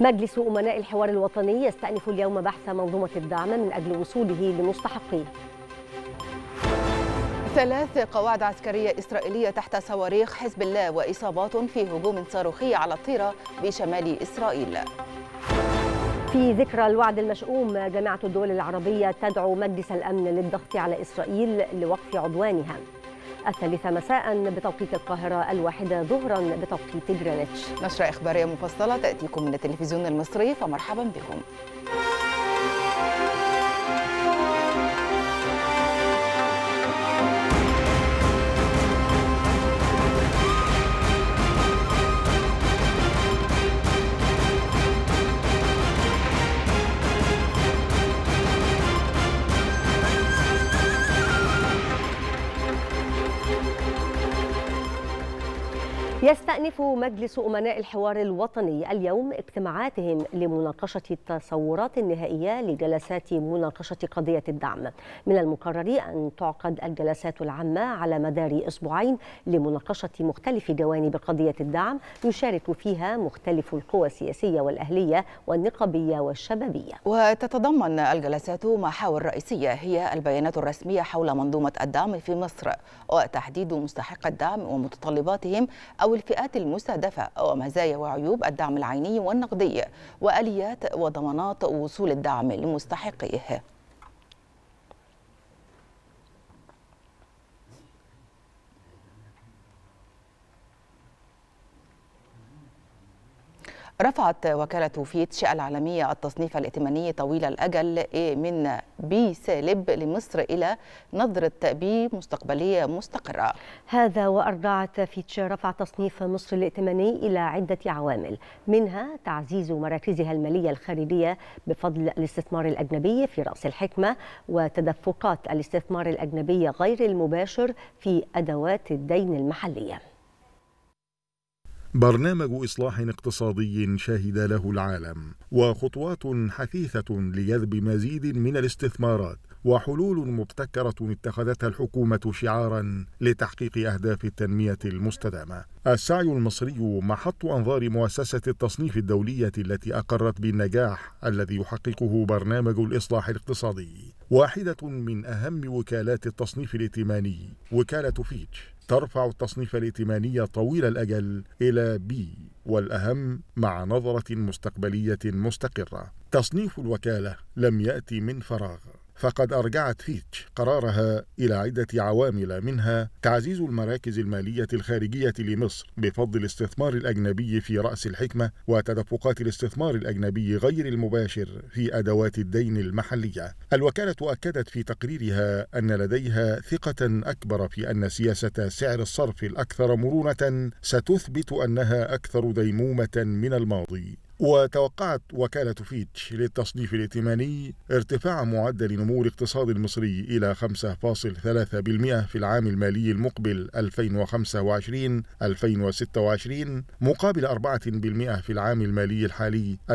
مجلس أمناء الحوار الوطني يستأنف اليوم بحث منظومة الدعم من أجل وصوله لمستحقيه. ثلاث قواعد عسكرية إسرائيلية تحت صواريخ حزب الله وإصابات في هجوم صاروخي على الطيرة بشمال إسرائيل. في ذكرى الوعد المشؤوم جامعة الدول العربية تدعو مجلس الأمن للضغط على إسرائيل لوقف عدوانها. الثالثة مساء بتوقيت القاهرة الواحدة ظهرا بتوقيت جرينتش. نشرة إخبارية مفصلة تأتيكم من التلفزيون المصري فمرحبا بكم. Y يستأنف مجلس أمناء الحوار الوطني اليوم اجتماعاتهم لمناقشة التصورات النهائية لجلسات مناقشة قضية الدعم. من المقرر أن تعقد الجلسات العامة على مدار أسبوعين لمناقشة مختلف جوانب قضية الدعم يشارك فيها مختلف القوى السياسية والأهلية والنقابية والشبابية. وتتضمن الجلسات محاور رئيسية هي البيانات الرسمية حول منظومة الدعم في مصر وتحديد مستحق الدعم ومتطلباتهم أو الفئات المستهدفة ومزايا وعيوب الدعم العيني والنقدي وآليات وضمانات وصول الدعم لمستحقيه رفعت وكالة فيتش العالمية التصنيف الائتماني طويل الأجل من بي سالب لمصر إلى نظرة بي مستقبلية مستقرة. هذا وأرجعت فيتش رفع تصنيف مصر الائتماني إلى عدة عوامل منها تعزيز مراكزها المالية الخارجية بفضل الاستثمار الأجنبي في رأس الحكمة وتدفقات الاستثمار الأجنبي غير المباشر في أدوات الدين المحلية. برنامج إصلاح اقتصادي شهد له العالم وخطوات حثيثة لجذب مزيد من الاستثمارات وحلول مبتكرة اتخذتها الحكومة شعارا لتحقيق أهداف التنمية المستدامة. السعي المصري محط أنظار مؤسسة التصنيف الدولية التي أقرت بالنجاح الذي يحققه برنامج الإصلاح الاقتصادي واحدة من أهم وكالات التصنيف الائتماني وكالة فيتش. ترفع التصنيف الائتماني طويل الأجل إلى بي والأهم مع نظرة مستقبلية مستقرة. تصنيف الوكالة لم يأتي من فراغ. فقد أرجعت فيتش قرارها إلى عدة عوامل منها تعزيز المراكز المالية الخارجية لمصر بفضل الاستثمار الأجنبي في رأس الحكمة وتدفقات الاستثمار الأجنبي غير المباشر في أدوات الدين المحلية. الوكالة أكدت في تقريرها أن لديها ثقة أكبر في أن سياسة سعر الصرف الأكثر مرونة ستثبت أنها أكثر ديمومة من الماضي وتوقعت وكالة فيتش للتصنيف الائتماني ارتفاع معدل نمو الاقتصاد المصري إلى 5.3% في العام المالي المقبل 2025-2026 مقابل 4% في العام المالي الحالي 2024-2025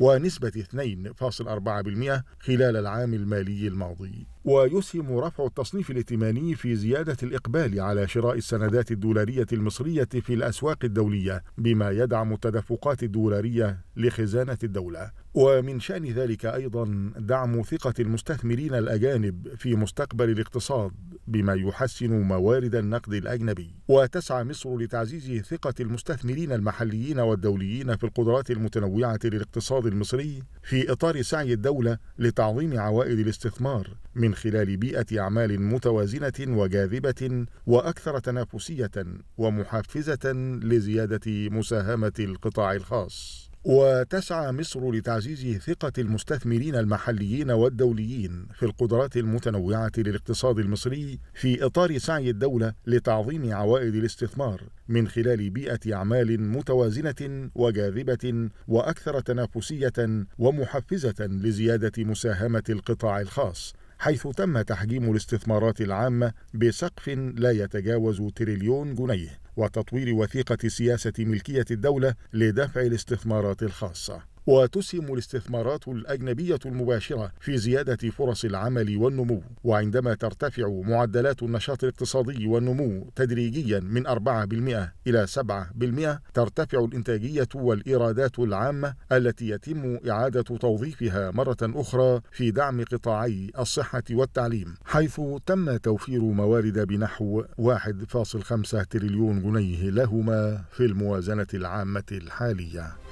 ونسبة 2.4% خلال العام المالي الماضي. ويسهم رفع التصنيف الائتماني في زيادة الإقبال على شراء السندات الدولارية المصرية في الأسواق الدولية بما يدعم التدفقات الدولارية لخزانة الدولة. ومن شأن ذلك أيضا دعم ثقة المستثمرين الأجانب في مستقبل الاقتصاد بما يحسن موارد النقد الأجنبي. وتسعى مصر لتعزيز ثقة المستثمرين المحليين والدوليين في القدرات المتنوعة للاقتصاد المصري في إطار سعي الدولة لتعظيم عوائد الاستثمار من خلال بيئة أعمال متوازنة وجاذبة وأكثر تنافسية ومحفزة لزيادة مساهمة القطاع الخاص. وتسعى مصر لتعزيز ثقة المستثمرين المحليين والدوليين في القدرات المتنوعة للاقتصاد المصري في إطار سعي الدولة لتعظيم عوائد الاستثمار من خلال بيئة أعمال متوازنة وجاذبة وأكثر تنافسية ومحفزة لزيادة مساهمة القطاع الخاص. حيث تم تحجيم الاستثمارات العامة بسقف لا يتجاوز تريليون جنيه وتطوير وثيقة سياسة ملكية الدولة لدفع الاستثمارات الخاصة. وتسهم الاستثمارات الأجنبية المباشرة في زيادة فرص العمل والنمو. وعندما ترتفع معدلات النشاط الاقتصادي والنمو تدريجيا من 4% إلى 7% ترتفع الإنتاجية والإيرادات العامة التي يتم إعادة توظيفها مرة أخرى في دعم قطاعي الصحة والتعليم. حيث تم توفير موارد بنحو 1.5 تريليون جنيه لهما في الموازنة العامة الحالية.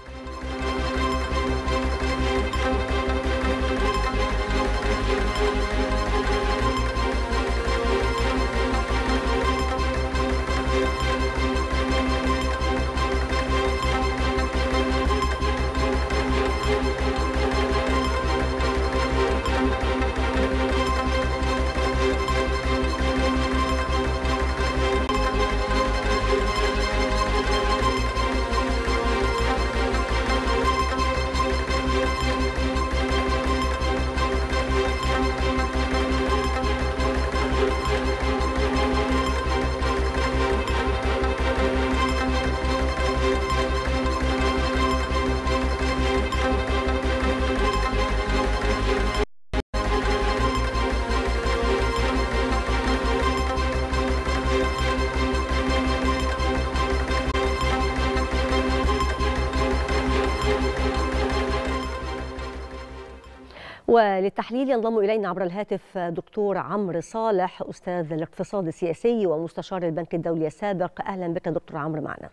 وللتحليل ينضم إلينا عبر الهاتف دكتور عمرو صالح أستاذ الاقتصاد السياسي ومستشار البنك الدولي السابق. أهلا بك دكتور عمرو معنا.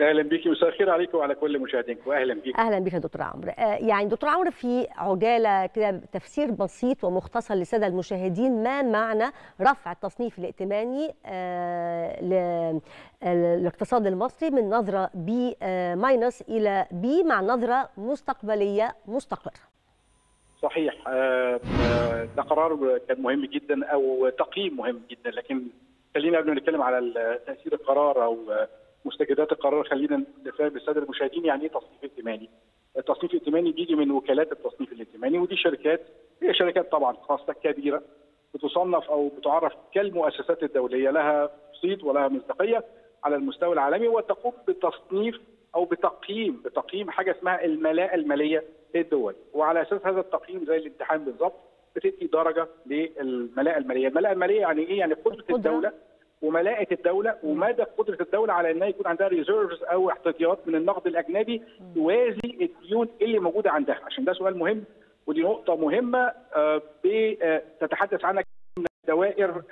أهلا بك مساء الخير عليكم وعلى كل مشاهدينك واهلا بك أهلا بك دكتور عمرو. يعني دكتور عمرو في عجالة كده تفسير بسيط ومختصر للسادة المشاهدين ما معنى رفع التصنيف الائتماني للاقتصاد المصري من نظرة بي minus إلى B مع نظرة مستقبلية مستقرة. صحيح. ده قرار كان مهم جدا أو تقييم مهم جدا لكن خلينا قبل ما نتكلم على تأثير القرار أو مستجدات القرار خلينا نفهم بالساده المشاهدين يعني إيه تصنيف ائتماني. التصنيف الائتماني بيجي من وكالات التصنيف الائتماني ودي شركات هي شركات طبعا خاصة كبيرة بتصنف أو بتعرف كالمؤسسات الدولية لها صيت ولها مصداقية على المستوى العالمي وتقوم بتصنيف أو بتقييم بتقييم حاجة اسمها الملاءة المالية للدول وعلى أساس هذا التقييم زي الامتحان بالظبط بتدي درجة للملاءة المالية، الملاءة المالية يعني إيه؟ يعني قدرة الدولة وملاءة الدولة ومدى قدرة الدولة على إنها يكون عندها reserves أو احتياطيات من النقد الأجنبي توازي الديون اللي موجودة عندها. عشان ده سؤال مهم ودي نقطة مهمة تتحدث عنها الدوائر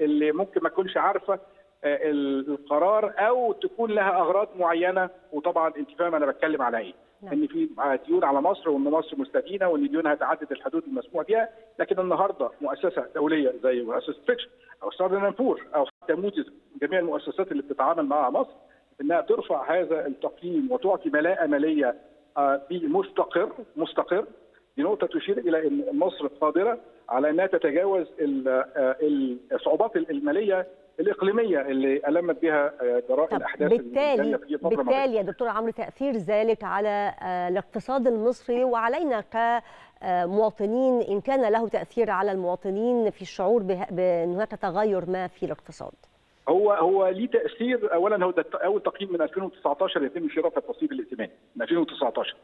اللي ممكن ما تكونش عارفة القرار أو تكون لها أغراض معينة. وطبعا أنت فاهم أنا بتكلم على إيه. نعم. إن في ديون على مصر وإن مصر مستدينة وإن ديونها تعدت الحدود المسموح بها لكن النهارده مؤسسة دولية زي مؤسسة فيتش أو ستاندرد بور أو موديز جميع المؤسسات اللي بتتعامل مع مصر إنها ترفع هذا التقييم وتعطي ملاءة مالية مستقر مستقر دي نقطه تشير إلى إن مصر قادرة على إنها تتجاوز الصعوبات المالية الإقليمية اللي ألمت بها جراء الأحداث بالتالي بالتالي يا دكتور عمرو تأثير ذلك على الاقتصاد المصري وعلينا كمواطنين إن كان له تأثير على المواطنين في الشعور بأن هناك تغير ما في الاقتصاد. هو هو ليه تأثير؟ اولا هو ده أول تقييم من 2019 يتم في رفع التصنيف الائتماني من 2019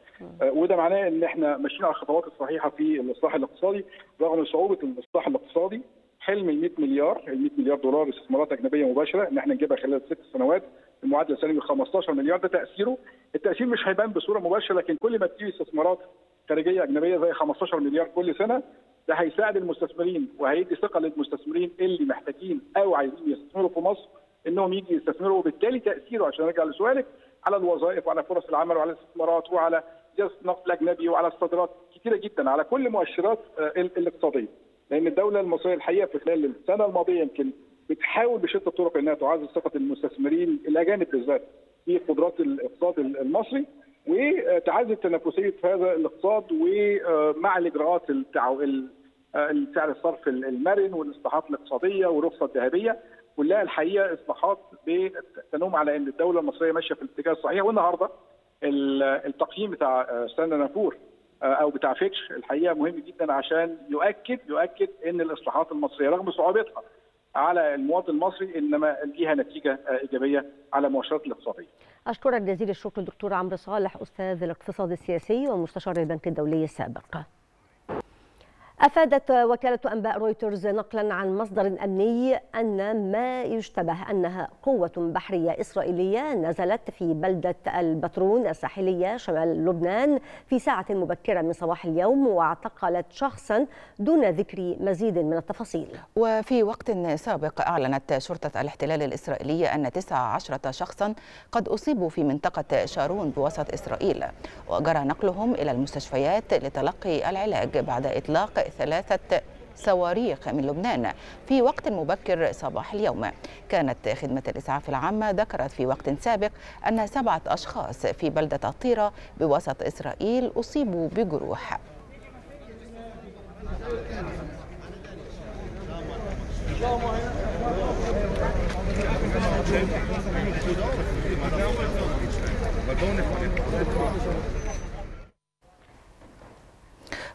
آه وده معناه إن إحنا ماشيين على الخطوات الصحيحة في الاصلاح الاقتصادي رغم صعوبة الاصلاح الاقتصادي. حلم ال 100 مليار ال 100 مليار دولار استثمارات أجنبية مباشرة إن إحنا نجيبها خلال ست سنوات المعدل السنوي 15 مليار. ده تأثيره. التأثير مش هيبان بصورة مباشرة لكن كل ما تجي استثمارات خارجية أجنبية زي 15 مليار كل سنة ده هيساعد المستثمرين وهيدي ثقة للمستثمرين اللي محتاجين أو عايزين يستثمروا في مصر إنهم يجي يستثمروا. وبالتالي تأثيره عشان أرجع لسؤالك على الوظائف وعلى فرص العمل وعلى الاستثمارات وعلى زياده النقد الأجنبي وعلى الصادرات. كثيره جدا على كل مؤشرات الاقتصادية. لأن الدولة المصرية الحقيقة في خلال السنة الماضية يمكن بتحاول بشتى الطرق إنها تعزز ثقة المستثمرين الأجانب بالذات في قدرات الاقتصاد المصري وتعزز تنافسية هذا الاقتصاد ومع الإجراءات سعر الصرف المرن والإصلاحات الاقتصادية والرخصة الذهبية. كلها الحقيقة إصلاحات بتنم على إن الدولة المصرية ماشية في الاتجاه الصحيح. والنهاردة التقييم بتاع ستاندرد بور أو بتاع فيتش الحقيقة مهم جدا عشان يؤكد يؤكد إن الإصلاحات المصرية رغم صعوبتها على المواطن المصري إنما ليها نتيجة إيجابية على المؤشرات الاقتصادية. أشكرك جزيل الشكر دكتور عمرو صالح أستاذ الاقتصاد السياسي ومستشار البنك الدولي السابق. أفادت وكالة أنباء رويترز نقلا عن مصدر أمني أن ما يشتبه أنها قوة بحرية إسرائيلية نزلت في بلدة البترون الساحلية شمال لبنان في ساعة مبكرة من صباح اليوم واعتقلت شخصا دون ذكر مزيد من التفاصيل. وفي وقت سابق أعلنت شرطة الاحتلال الإسرائيلية أن 19 شخصا قد أصيبوا في منطقة شارون بوسط إسرائيل وجرى نقلهم إلى المستشفيات لتلقي العلاج بعد إطلاق ثلاثة صواريخ من لبنان في وقت مبكر صباح اليوم. كانت خدمة الإسعاف العامة ذكرت في وقت سابق أن سبعة أشخاص في بلدة الطيرة بوسط إسرائيل أصيبوا بجروح.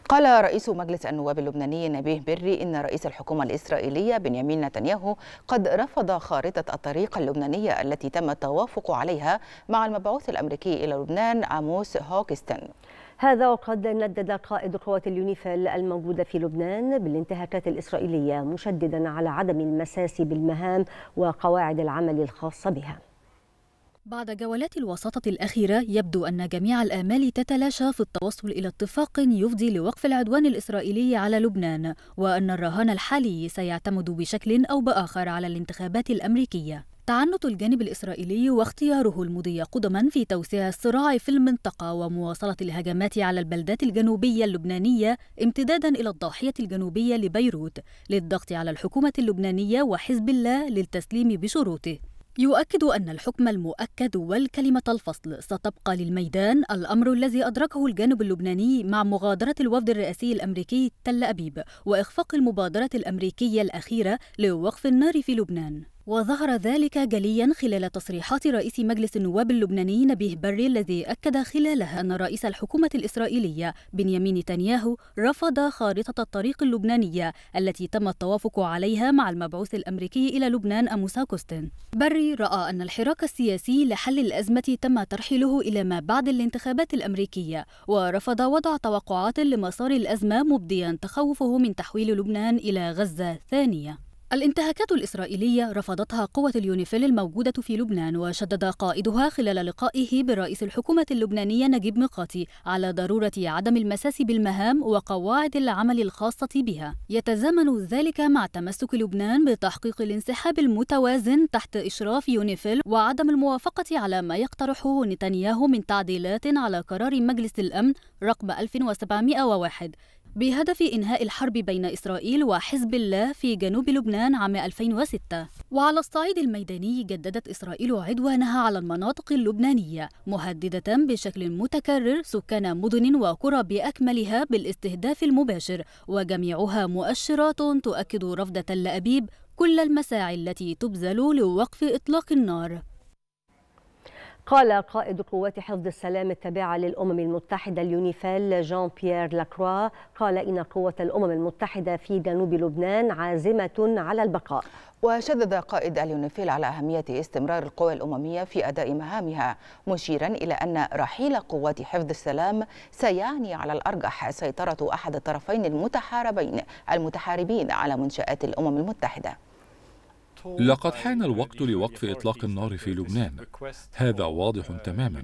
قال رئيس مجلس النواب اللبناني نبيه بري إن رئيس الحكومة الإسرائيلية بنيامين نتنياهو قد رفض خارطة الطريق اللبنانية التي تم التوافق عليها مع المبعوث الأمريكي إلى لبنان عاموس هوكستن. هذا وقد ندد قائد قوات اليونيفيل الموجودة في لبنان بالانتهاكات الإسرائيلية مشددا على عدم المساس بالمهام وقواعد العمل الخاصة بها. بعد جولات الوساطة الأخيرة يبدو أن جميع الآمال تتلاشى في التوصل إلى اتفاق يفضي لوقف العدوان الإسرائيلي على لبنان وأن الرهان الحالي سيعتمد بشكل أو بآخر على الانتخابات الأمريكية. تعنت الجانب الإسرائيلي واختياره المضي قدما في توسيع الصراع في المنطقة ومواصلة الهجمات على البلدات الجنوبية اللبنانية امتدادا إلى الضاحية الجنوبية لبيروت للضغط على الحكومة اللبنانية وحزب الله للتسليم بشروطه. يؤكد أن الحكم المؤكد والكلمة الفصل ستبقى للميدان الأمر الذي أدركه الجانب اللبناني مع مغادرة الوفد الرئاسي الأمريكي تل أبيب وإخفاق المبادرة الأمريكية الأخيرة لوقف النار في لبنان. وظهر ذلك جليا خلال تصريحات رئيس مجلس النواب اللبناني نبيه بري الذي أكد خلالها أن رئيس الحكومة الإسرائيلية بنيامين نتنياهو رفض خارطة الطريق اللبنانية التي تم التوافق عليها مع المبعوث الأمريكي إلى لبنان عاموس هوكستن. بري رأى أن الحراك السياسي لحل الأزمة تم ترحيله إلى ما بعد الانتخابات الأمريكية ورفض وضع توقعات لمسار الأزمة مبديا تخوفه من تحويل لبنان إلى غزة ثانية. الانتهاكات الإسرائيلية رفضتها قوة اليونيفيل الموجودة في لبنان وشدد قائدها خلال لقائه برئيس الحكومة اللبنانية نجيب ميقاتي على ضرورة عدم المساس بالمهام وقواعد العمل الخاصة بها. يتزامن ذلك مع تمسك لبنان بتحقيق الانسحاب المتوازن تحت إشراف يونيفيل وعدم الموافقة على ما يقترحه نتنياهو من تعديلات على قرار مجلس الأمن رقم 1701 بهدف إنهاء الحرب بين إسرائيل وحزب الله في جنوب لبنان عام 2006 وعلى الصعيد الميداني جددت إسرائيل عدوانها على المناطق اللبنانية مهددة بشكل متكرر سكان مدن وقرى بأكملها بالاستهداف المباشر وجميعها مؤشرات تؤكد رفض تل أبيب كل المساعي التي تبذل لوقف إطلاق النار. قال قائد قوات حفظ السلام التابعة للأمم المتحدة اليونيفيل جان بيير لاكروا قال إن قوة الأمم المتحدة في جنوب لبنان عازمة على البقاء. وشدد قائد اليونيفيل على أهمية استمرار القوى الأممية في أداء مهامها مشيرا إلى أن رحيل قوات حفظ السلام سيعني على الأرجح سيطرة أحد الطرفين المتحاربين المتحاربين على منشآت الأمم المتحدة. لقد حان الوقت لوقف إطلاق النار في لبنان. هذا واضح تماما.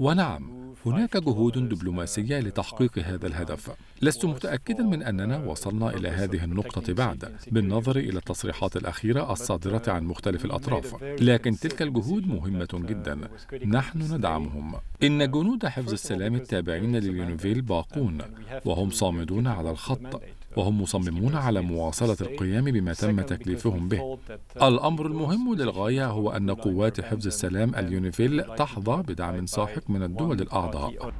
ونعم هناك جهود دبلوماسية لتحقيق هذا الهدف. لست متأكدا من أننا وصلنا إلى هذه النقطة بعد بالنظر إلى التصريحات الأخيرة الصادرة عن مختلف الأطراف. لكن تلك الجهود مهمة جدا. نحن ندعمهم. إن جنود حفظ السلام التابعين لليونيفيل باقون وهم صامدون على الخط. وهم مصممون على مواصلة القيام بما تم تكليفهم به. الأمر المهم للغاية هو أن قوات حفظ السلام اليونيفيل تحظى بدعم ساحق من الدول الأعضاء.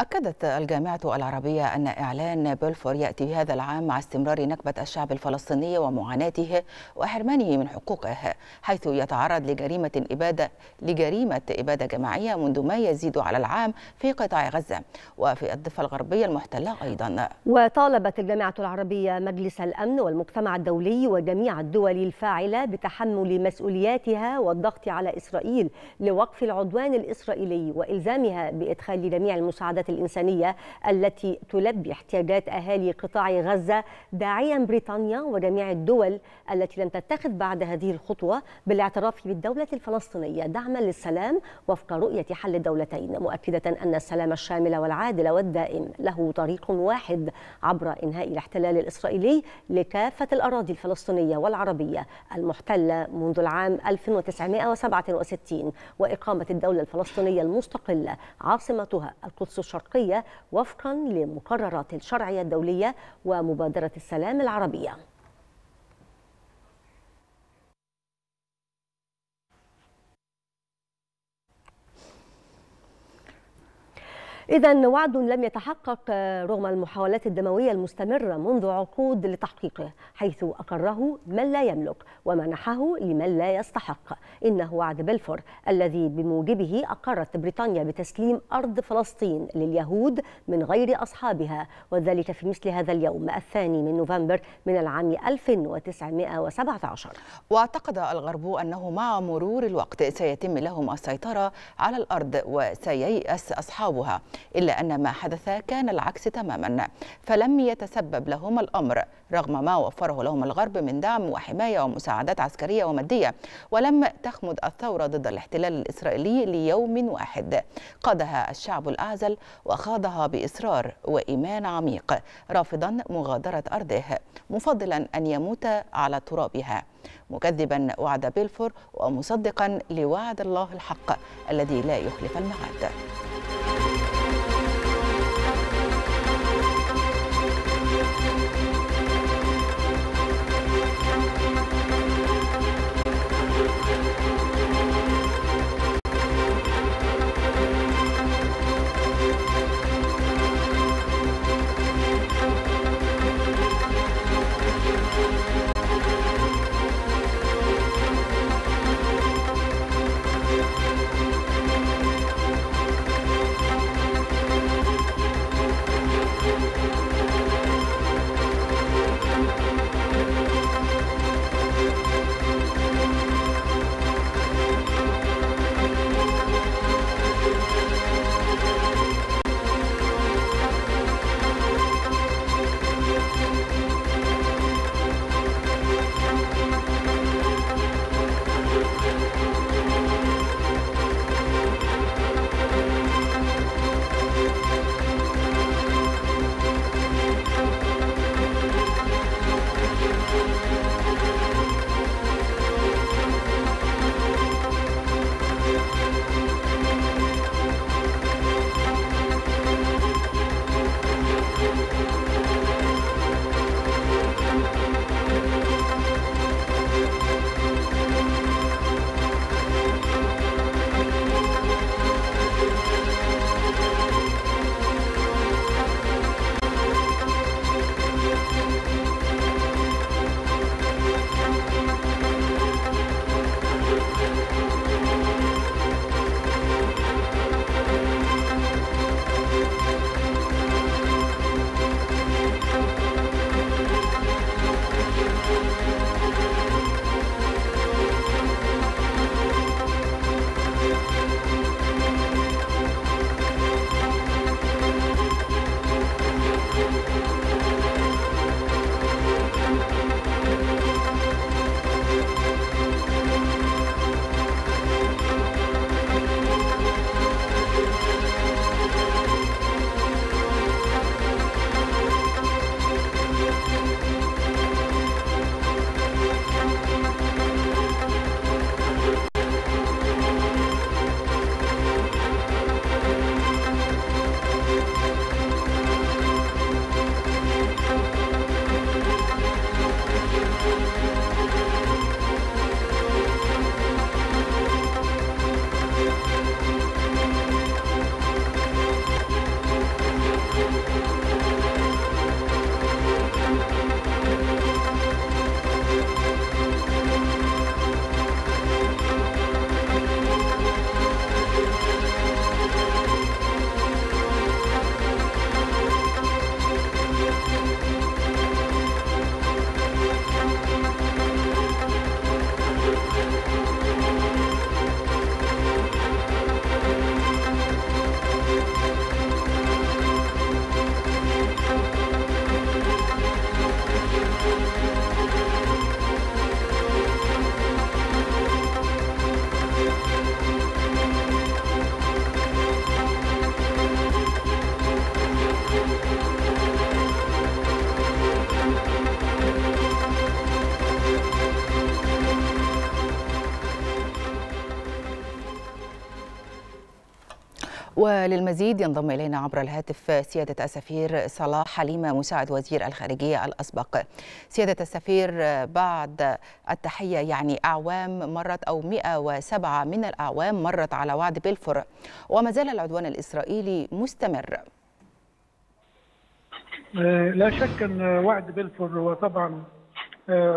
أكدت الجامعة العربية أن إعلان بلفور يأتي بهذا العام مع استمرار نكبة الشعب الفلسطيني ومعاناته وحرمانه من حقوقه حيث يتعرض لجريمة إبادة لجريمة إبادة جماعية منذ ما يزيد على العام في قطاع غزة وفي الضفة الغربية المحتلة أيضا. وطالبت الجامعة العربية مجلس الأمن والمجتمع الدولي وجميع الدول الفاعلة بتحمل مسؤولياتها والضغط على إسرائيل لوقف العدوان الإسرائيلي وإلزامها بإدخال جميع المساعدات الإنسانية التي تلبي احتياجات أهالي قطاع غزة داعيا بريطانيا وجميع الدول التي لم تتخذ بعد هذه الخطوة بالاعتراف بالدولة الفلسطينية. دعما للسلام وفق رؤية حل الدولتين مؤكدة أن السلام الشامل والعادل والدائم له طريق واحد عبر إنهاء الاحتلال الإسرائيلي لكافة الأراضي الفلسطينية والعربية المحتلة منذ العام 1967 وإقامة الدولة الفلسطينية المستقلة عاصمتها القدس الشرقية وفقا لمقررات الشرعية الدولية ومبادرة السلام العربية. إذا وعد لم يتحقق رغم المحاولات الدموية المستمرة منذ عقود لتحقيقه حيث أقره من لا يملك ومنحه لمن لا يستحق. إنه وعد بلفور الذي بموجبه أقرت بريطانيا بتسليم أرض فلسطين لليهود من غير أصحابها. وذلك في مثل هذا اليوم الثاني من نوفمبر من العام 1917 واعتقد الغرب أنه مع مرور الوقت سيتم لهم السيطرة على الأرض وسييأس أصحابها. إلا أن ما حدث كان العكس تماما فلم يتسبب لهم الأمر رغم ما وفره لهم الغرب من دعم وحماية ومساعدات عسكرية ومادية ولم تخمد الثورة ضد الاحتلال الإسرائيلي ليوم واحد. قادها الشعب الأعزل وخاضها بإصرار وإيمان عميق. رافضا مغادرة أرضه مفضلا أن يموت على ترابها. مكذبا وعد بيلفور ومصدقا لوعد الله الحق الذي لا يخلف الميعاد. وللمزيد ينضم إلينا عبر الهاتف سيادة السفير صلاح حليمة مساعد وزير الخارجية الأسبق. سيادة السفير بعد التحية يعني أعوام مرت أو 107 من الأعوام مرت على وعد بلفور وما زال العدوان الإسرائيلي مستمر. لا شك أن وعد بلفور وطبعا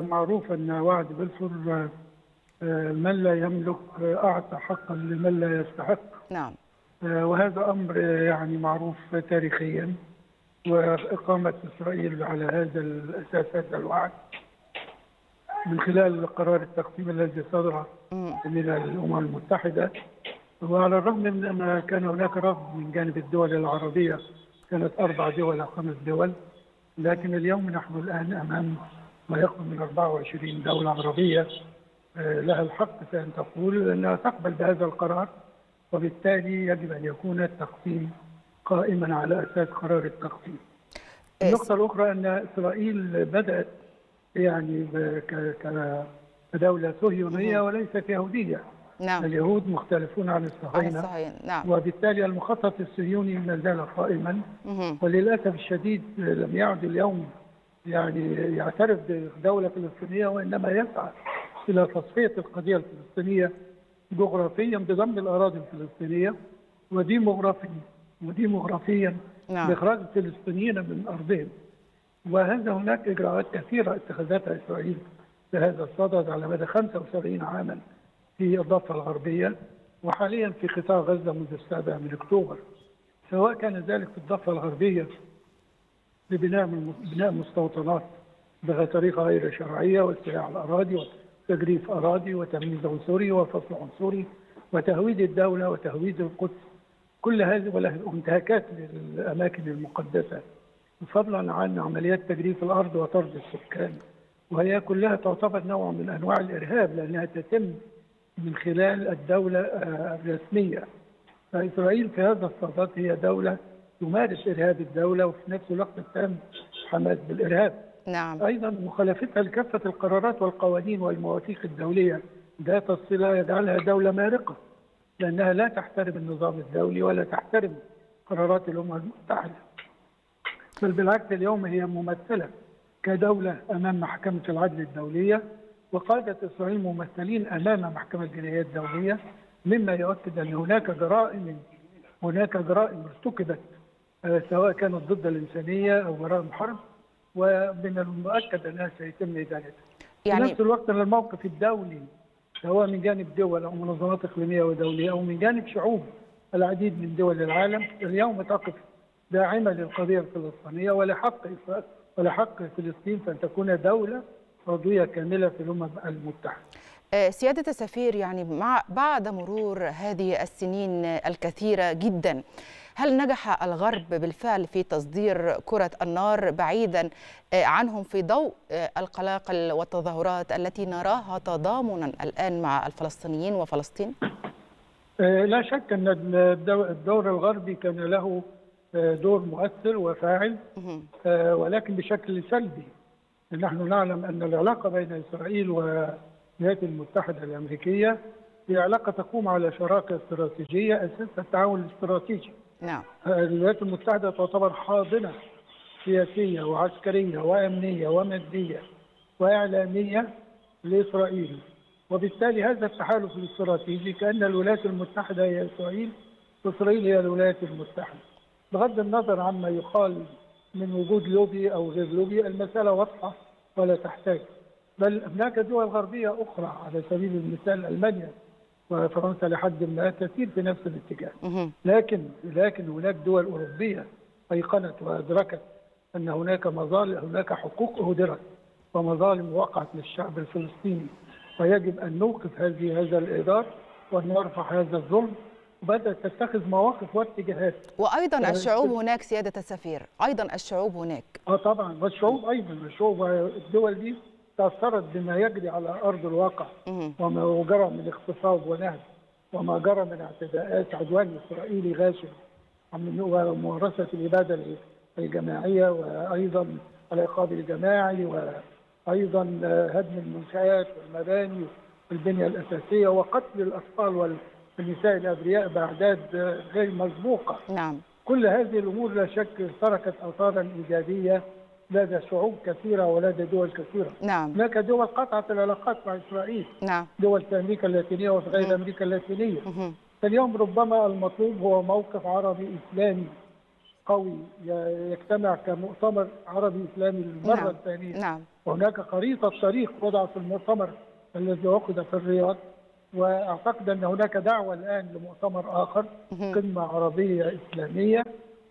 معروف أن وعد بلفور من لا يملك أعطى حقا لمن لا يستحق. نعم. وهذا أمر يعني معروف تاريخيا وإقامة إسرائيل على هذا الأساس هذا الوعد. من خلال قرار التقسيم الذي صدر من الأمم المتحدة وعلى الرغم من أن كان هناك رفض من جانب الدول العربية كانت أربع دول أو خمس دول لكن اليوم نحن الآن أمام ما يقرب من 24 دولة عربية. لها الحق في أن تقول انها تقبل بهذا القرار. وبالتالي يجب أن يكون التقسيم قائما على أساس قرار التقسيم. النقطة الأخرى أن إسرائيل بدأت يعني كدولة صهيونيه وليست يهودية. نعم. اليهود مختلفون عن الصهاينة نعم. وبالتالي المخطط الصهيوني ما زال قائما وللأسف الشديد لم يعد اليوم يعني يعترف بدولة فلسطينية وإنما يسعى إلى تصفية القضية الفلسطينية جغرافيا بضم الأراضي الفلسطينية وديموغرافيا وديموغرافيا نعم. بإخراج الفلسطينيين من ارضهم وهذا هناك إجراءات كثيرة اتخذتها إسرائيل في هذا الصدد على مدى 75 عاما في الضفة الغربية وحاليا في قطاع غزة منذ السابع من أكتوبر. سواء كان ذلك في الضفة الغربية ببناء بناء مستوطنات بطريقه غير شرعية واستيلاء على الاراضي تجريف أراضي وتمييز عنصري وفصل عنصري وتهويد الدولة وتهويد القدس. كل هذه انتهاكات للأماكن المقدسة. فضلا عن عمليات تجريف الأرض وطرد السكان. وهي كلها تعتبر نوع من أنواع الإرهاب لأنها تتم من خلال الدولة الرسمية. فإسرائيل في هذا الصدد هي دولة تمارس إرهاب الدولة وفي نفس الوقت تتهم حماس بالإرهاب. نعم. أيضا مخالفتها لكافة القرارات والقوانين والمواثيق الدولية ذات الصلة يجعلها دولة مارقة لأنها لا تحترم النظام الدولي ولا تحترم قرارات الأمم المتحدة. بل بالعكس اليوم هي ممثلة كدولة أمام محكمة العدل الدولية وقادت إسرائيل ممثلين أمام محكمة الجنايات الدولية مما يؤكد أن هناك جرائم هناك جرائم ارتكبت سواء كانت ضد الإنسانية أو جرائم حرب ومن المؤكد أنها سيتم ادانتها. يعني في نفس الوقت أن الموقف الدولي سواء من جانب دول أو منظمات إقليمية ودولية أو من جانب شعوب العديد من دول العالم اليوم تقف داعمة للقضية الفلسطينية ولحق ولحق فلسطين فان تكون دولة عضويه كاملة في الأمم المتحدة. سيادة السفير يعني مع بعد مرور هذه السنين الكثيرة جدا هل نجح الغرب بالفعل في تصدير كرة النار بعيدا عنهم في ضوء القلاقل والتظاهرات التي نراها تضامنا الآن مع الفلسطينيين وفلسطين؟ لا شك أن الدور الغربي كان له دور مؤثر وفاعل ولكن بشكل سلبي. نحن نعلم أن العلاقة بين إسرائيل والولايات المتحدة الأمريكية هي علاقة تقوم على شراكة استراتيجية أساسها التعاون الاستراتيجي. نعم. الولايات المتحدة تعتبر حاضنة سياسية وعسكرية وأمنية ومادية وإعلامية لإسرائيل. وبالتالي هذا التحالف الاستراتيجي كأن الولايات المتحدة هي إسرائيل وإسرائيل هي الولايات المتحدة. بغض النظر عما يقال من وجود لوبي أو غير لوبي المسألة واضحة ولا تحتاج. بل هناك دول غربية أخرى على سبيل المثال ألمانيا وفرنسا لحد ما تسير في نفس الاتجاه. لكن لكن هناك دول أوروبية أيقنت وأدركت أن هناك مظالم هناك حقوق أهدرت ومظالم وقعت للشعب الفلسطيني. ويجب أن نوقف هذه هذا الإدار وأن نرفع هذا الظلم. وبدأت تتخذ مواقف واتجاهات. وأيضا الشعوب هناك سيادة السفير. أيضا الشعوب هناك. آه طبعا. والشعوب أيضا. الشعوب الدول دي تأثرت بما يجري على أرض الواقع وما جرى من اغتصاب ونهب وما جرى من اعتداءات عدوان إسرائيلي غاشم وممارسة الإبادة الجماعية وأيضا العقاب الجماعي وأيضا هدم المنشآت والمباني والبنية الأساسية وقتل الأطفال النساء الأبرياء بأعداد غير مسبوقة. نعم. كل هذه الأمور لا شك تركت اثارا إيجابية لدى شعوب كثيرة ولدى دول كثيرة نعم هناك دول قطعت العلاقات مع إسرائيل نعم دول في أمريكا اللاتينية وفي غير مم. أمريكا اللاتينية مهم. فاليوم ربما المطلوب هو موقف عربي إسلامي قوي يجتمع كمؤتمر عربي إسلامي للمرة نعم. الثانية نعم وهناك خريطة طريق وضعت في المؤتمر الذي عقد في الرياض وأعتقد أن هناك دعوة الآن لمؤتمر آخر. قمة عربية إسلامية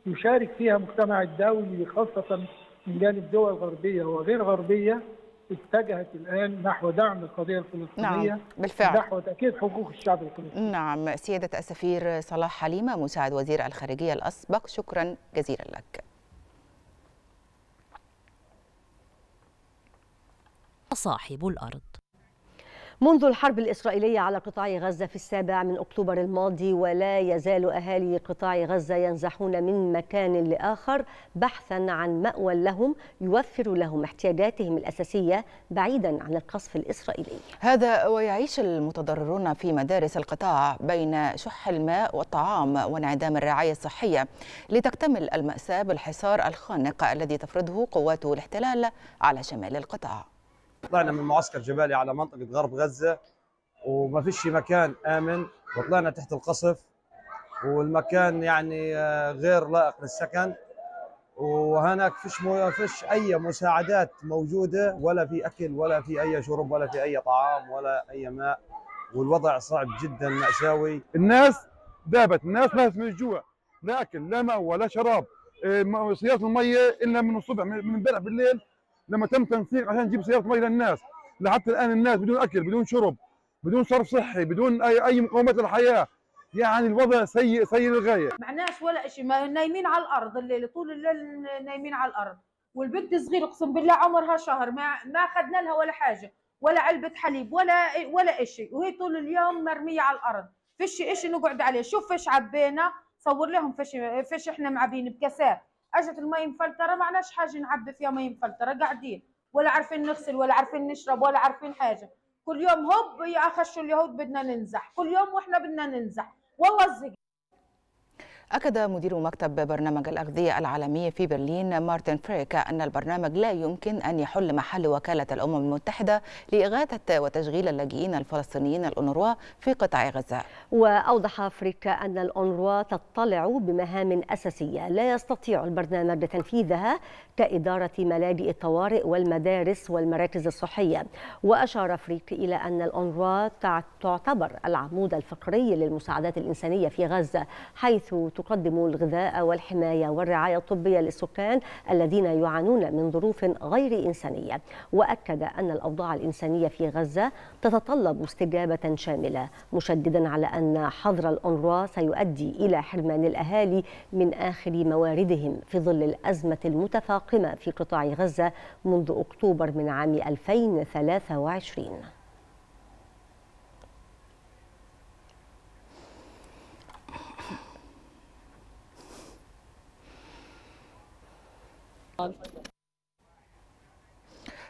يشارك فيها المجتمع الدولي خاصة من جانب دول غربيه وغير غربية اتجهت الآن نحو دعم القضية الفلسطينية نعم بالفعل. نحو تأكيد حقوق الشعب الفلسطيني. نعم سيادة السفير صلاح حليمة مساعد وزير الخارجية الأسبق شكرا جزيلا لك. صاحب الأرض. منذ الحرب الإسرائيلية على قطاع غزة في السابع من أكتوبر الماضي ولا يزال أهالي قطاع غزة ينزحون من مكان لآخر بحثا عن مأوى لهم يوفر لهم احتياجاتهم الأساسية بعيدا عن القصف الإسرائيلي. هذا ويعيش المتضررون في مدارس القطاع بين شح الماء والطعام وانعدام الرعاية الصحية لتكتمل المأساة بالحصار الخانق الذي تفرضه قوات الاحتلال على شمال القطاع. طلعنا من معسكر جبالي على منطقة غرب غزة وما فيش مكان آمن وطلعنا تحت القصف والمكان يعني آه، غير لائق للسكن. وهناك فيش مو فيش أي مساعدات موجودة ولا في أكل ولا في أي شرب ولا في أي طعام ولا أي ماء. والوضع صعب جدا مأساوي. الناس ذابت الناس ماتت من الجوع لا اكل لا ماء ولا شراب. ما- سياره المية إلا من الصبح من امبارح بالليل. لما تم تنسيق عشان نجيب سيارة مية للناس. لحتى الآن الناس بدون أكل بدون شرب بدون صرف صحي بدون أي أي مقومات للحياة. يعني الوضع سيء سيء للغاية. معناش ولا شيء ما نايمين على الأرض الليل طول الليل نايمين على الأرض. والبنت صغيرة اقسم بالله عمرها شهر ما ما أخذنا لها ولا حاجة ولا علبة حليب ولا ولا شيء وهي طول اليوم مرمية على الأرض. فيش شيء نقعد عليه. شوف فيش عبينا صور لهم فيش فيش إحنا معبين بكاسات أجت المي مفلترة معناش حاجة نعبي فيها مي مفلترة قاعدين. ولا عارفين نغسل ولا عارفين نشرب ولا عارفين حاجة. كل يوم هوب يا خشوا اليهود بدنا ننزح. كل يوم وإحنا بدنا ننزح. والله الزق أكد مدير مكتب برنامج الأغذية العالمي في برلين مارتن فريك أن البرنامج لا يمكن أن يحل محل وكالة الأمم المتحدة لإغاثة وتشغيل اللاجئين الفلسطينيين الأونروا في قطاع غزة. وأوضح أفريكا أن الأونروا تطلع بمهام أساسية لا يستطيع البرنامج تنفيذها كإدارة ملاجئ الطوارئ والمدارس والمراكز الصحية. وأشار أفريقيا إلى أن الأونروا تع- تعتبر العمود الفقري للمساعدات الإنسانية في غزة حيث تقدم الغذاء والحماية والرعاية الطبية للسكان الذين يعانون من ظروف غير إنسانية. وأكد أن الأوضاع الإنسانية في غزة تتطلب استجابة شاملة مشددا على أن حظر الأونروا سيؤدي إلى حرمان الأهالي من آخر مواردهم في ظل الأزمة المتفاقمة في قطاع غزة منذ أكتوبر من عام 2023 love.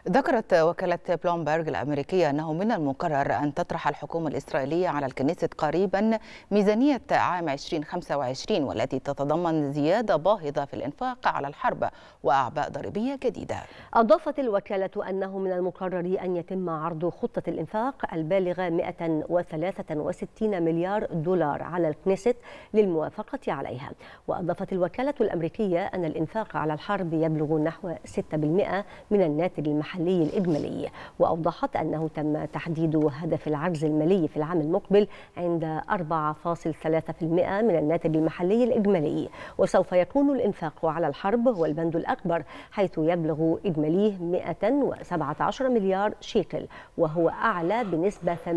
ذكرت وكالة بلومبرج الأمريكية أنه من المقرر أن تطرح الحكومة الإسرائيلية على الكنيسة قريبا ميزانية عام 2025 والتي تتضمن زيادة باهظة في الإنفاق على الحرب وأعباء ضريبية جديدة. أضافت الوكالة أنه من المقرر أن يتم عرض خطة الإنفاق البالغة 163 مليار دولار على الكنيست للموافقة عليها. وأضافت الوكالة الأمريكية أن الإنفاق على الحرب يبلغ نحو 6% من الناتج المحلي. الإجمالي وأوضحت أنه تم تحديد هدف العجز المالي في العام المقبل عند 4.3% من الناتج المحلي الإجمالي. وسوف يكون الإنفاق على الحرب هو البند الأكبر حيث يبلغ إجماليه 117 مليار شيكل وهو أعلى بنسبة 80%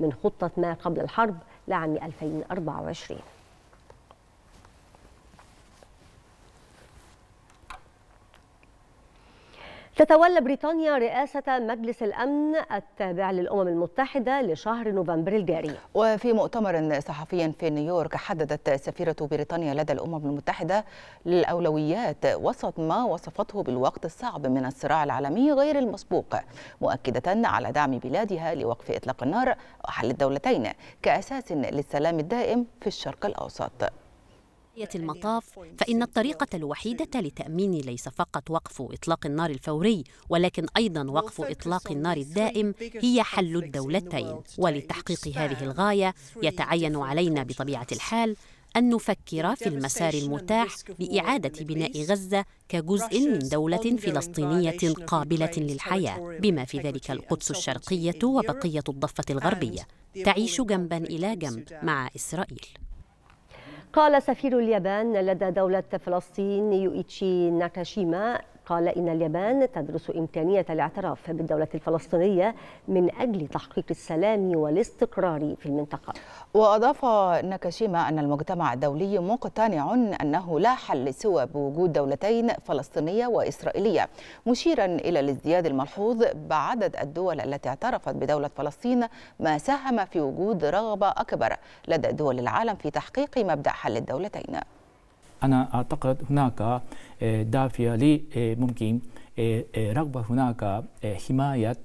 من خطة ما قبل الحرب لعام 2024 تتولى بريطانيا رئاسة مجلس الأمن التابع للأمم المتحدة لشهر نوفمبر الجاري. وفي مؤتمر صحفي في نيويورك حددت سفيرة بريطانيا لدى الأمم المتحدة الأولويات وسط ما وصفته بالوقت الصعب من الصراع العالمي غير المسبوق مؤكدة على دعم بلادها لوقف إطلاق النار وحل الدولتين كأساس للسلام الدائم في الشرق الأوسط. المطاف فإن الطريقة الوحيدة لتأمين ليس فقط وقف إطلاق النار الفوري ولكن أيضا وقف إطلاق النار الدائم هي حل الدولتين. ولتحقيق هذه الغاية يتعين علينا بطبيعة الحال أن نفكر في المسار المتاح لإعادة بناء غزة كجزء من دولة فلسطينية قابلة للحياة بما في ذلك القدس الشرقية وبقية الضفة الغربية. تعيش جنبا إلى جنب مع إسرائيل. قال سفير اليابان لدى دولة فلسطين يوئيتشي ناكاشيما قال إن اليابان تدرس إمكانية الاعتراف بالدولة الفلسطينية من أجل تحقيق السلام والاستقرار في المنطقة. وأضاف ناكاشيما أن المجتمع الدولي مقتنع أنه لا حل سوى بوجود دولتين فلسطينية وإسرائيلية مشيرا إلى الازدياد الملحوظ بعدد الدول التي اعترفت بدولة فلسطين ما ساهم في وجود رغبة أكبر لدى دول العالم في تحقيق مبدأ حل الدولتين. أنا أعتقد هناك دافع لي ممكن رغبة هناك حماية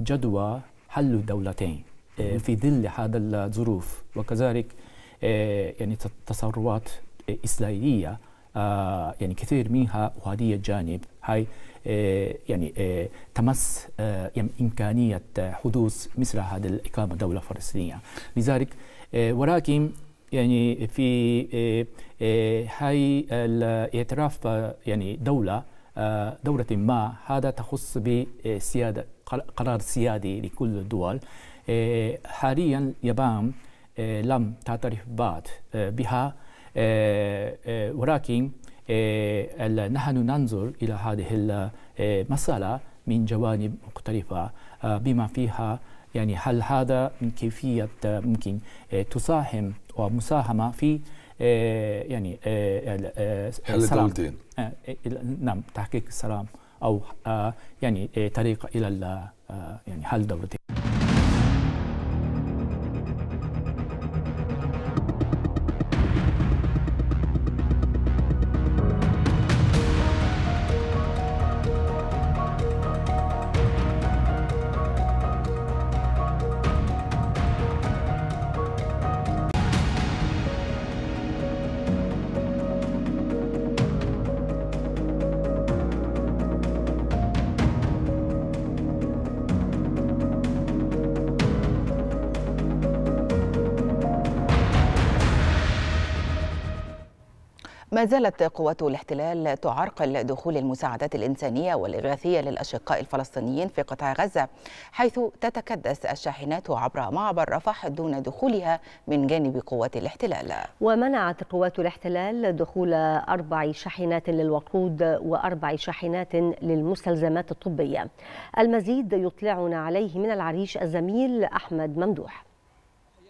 جدوى حل الدولتين في ظل هذا الظروف. وكذلك يعني تصرفات إسرائيلية يعني كثير منها وهذه الجانب. هاي يعني تمس يعني إمكانية حدوث مثل هذا الإقامة دولة فلسطينية. لذلك ولكن يعني في هاي الاعتراف يعني دولة دولة ما هذا تخص بسيادة قرار سيادي لكل الدول. حاليا اليابان لم تعترف بعد بها. ولكن نحن ننظر إلى هذه المسألة من جوانب مختلفة بما فيها يعني هل هذا من كيفية ممكن تساهم ومساهمة في يعني حل الدولتين. نعم تحقيق السلام أو يعني طريقة إلى يعني حل دولتين. ما زالت قوات الاحتلال تعرقل دخول المساعدات الإنسانية والإغاثية للأشقاء الفلسطينيين في قطاع غزة حيث تتكدس الشاحنات عبر معبر رفح دون دخولها من جانب قوات الاحتلال. ومنعت قوات الاحتلال دخول أربع شاحنات للوقود وأربع شاحنات للمستلزمات الطبية. المزيد يطلعنا عليه من العريش الزميل أحمد ممدوح.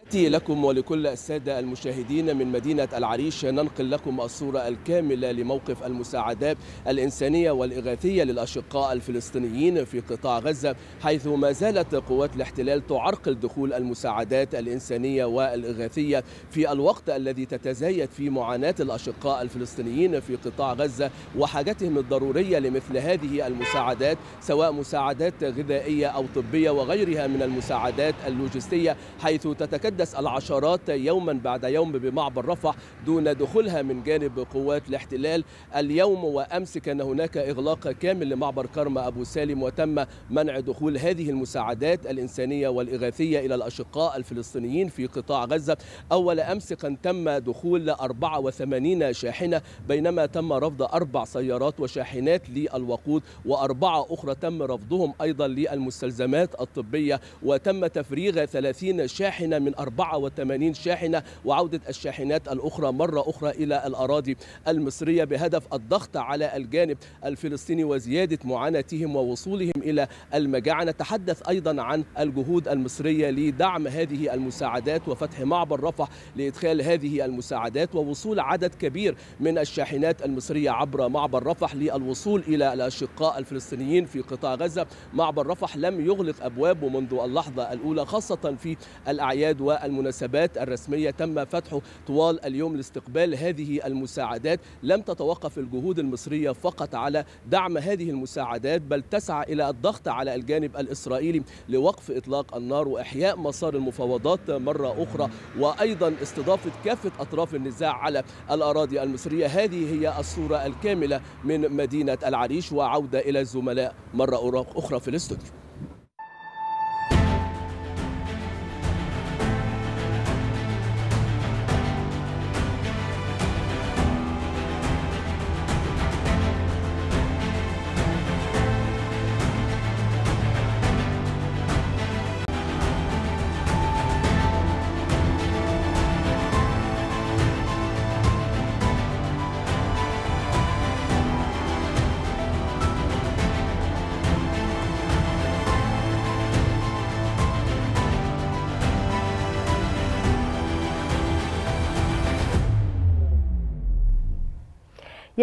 تحياتي لكم ولكل السادة المشاهدين من مدينة العريش ننقل لكم الصورة الكاملة لموقف المساعدات الإنسانية والإغاثية للأشقاء الفلسطينيين في قطاع غزة حيث ما زالت قوات الاحتلال تعرقل دخول المساعدات الإنسانية والإغاثية في الوقت الذي تتزايد فيه معاناة الأشقاء الفلسطينيين في قطاع غزة وحاجتهم الضرورية لمثل هذه المساعدات سواء مساعدات غذائية أو طبية وغيرها من المساعدات اللوجستية حيث تتكدس تتحدث العشرات يوما بعد يوم بمعبر رفح دون دخولها من جانب قوات الاحتلال. اليوم وامس كان هناك إغلاق كامل لمعبر كرم أبو سالم وتم منع دخول هذه المساعدات الإنسانية والإغاثية إلى الأشقاء الفلسطينيين في قطاع غزة. أول امس كان تم دخول 84 شاحنة بينما تم رفض أربع سيارات وشاحنات للوقود وأربعة أخرى تم رفضهم أيضا للمستلزمات الطبية. وتم تفريغ 30 شاحنة من 84 شاحنة وعودة الشاحنات الأخرى مرة أخرى إلى الأراضي المصرية بهدف الضغط على الجانب الفلسطيني وزيادة معاناتهم ووصولهم إلى المجاعة. نتحدث أيضا عن الجهود المصرية لدعم هذه المساعدات وفتح معبر رفح لإدخال هذه المساعدات ووصول عدد كبير من الشاحنات المصرية عبر معبر رفح للوصول إلى الأشقاء الفلسطينيين في قطاع غزة. معبر رفح لم يغلق أبوابه منذ اللحظة الأولى خاصة في الأعياد والمناسبات الرسمية تم فتحه طوال اليوم لاستقبال هذه المساعدات. لم تتوقف الجهود المصرية فقط على دعم هذه المساعدات بل تسعى إلى الضغط على الجانب الإسرائيلي لوقف إطلاق النار وإحياء مسار المفاوضات مرة أخرى وأيضا استضافة كافة أطراف النزاع على الأراضي المصرية. هذه هي الصورة الكاملة من مدينة العريش وعودة إلى الزملاء مرة أخرى في الاستوديو.